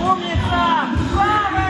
Умница! Слава!